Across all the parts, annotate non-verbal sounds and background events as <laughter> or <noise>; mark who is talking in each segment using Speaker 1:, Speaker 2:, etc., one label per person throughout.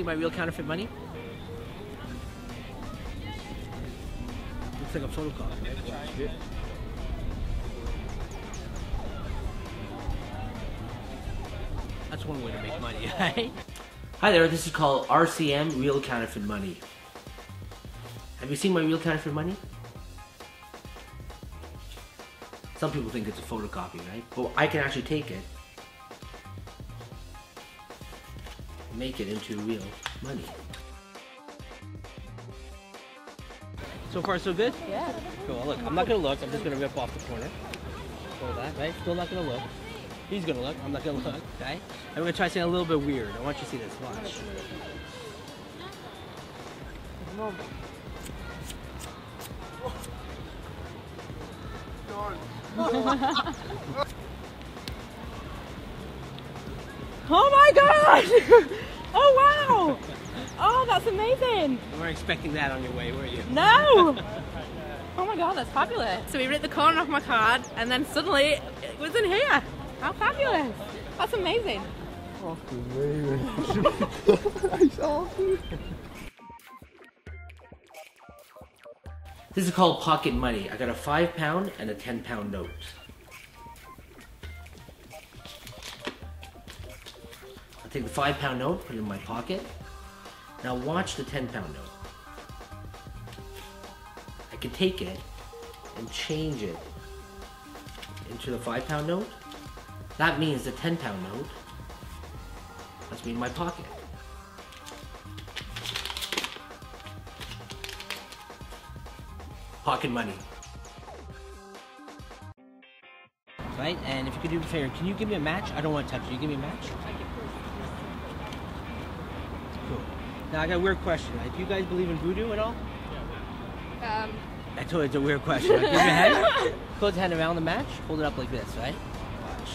Speaker 1: see my real counterfeit money? Looks like a photocopy, right? That's one way to make money, <laughs> right? Hi there, this is called RCM, Real Counterfeit Money. Have you seen my real counterfeit money? Some people think it's a photocopy, right? But I can actually take it, make it into real money. So far, so good?
Speaker 2: Yeah.
Speaker 1: Cool. Look, I'm not gonna look. I'm just gonna rip off the corner. Hold that, right? Still not gonna look. He's gonna look. I'm not gonna look. Okay. I'm gonna try something a little bit weird. I want you to see this. Watch. <laughs> <laughs>
Speaker 2: Oh my god! <laughs> Oh wow! Oh, that's amazing!
Speaker 1: You weren't expecting that on your way, were you?
Speaker 2: No! <laughs> Oh my god, that's fabulous. So we ripped the corner off my card and then suddenly it was in here. How fabulous! That's amazing.
Speaker 1: This is called pocket money. I got a five pound and a ten pound note. Take the five pound note, put it in my pocket. Now watch the ten pound note. I can take it and change it into the five pound note. That means the ten pound note must be in my pocket. Pocket money. Right, and if you could do me a favor, can you give me a match? I don't want to touch. You give me a match? Cool. Now I got a weird question. Do you guys believe in voodoo at all?
Speaker 2: Um,
Speaker 1: I told you it's a weird question. Give me your hand. Close <laughs> your hand around the match. Hold it up like this, right? Watch.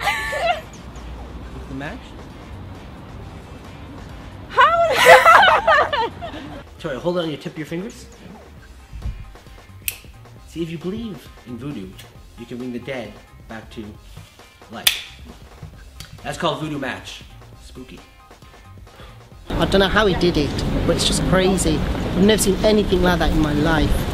Speaker 1: At the match. Sorry, hold it on your tip of your fingers. See, if you believe in voodoo, you can bring the dead back to life. That's called voodoo match. Spooky.
Speaker 3: I don't know how he did it, but it's just crazy. I've never seen anything like that in my life.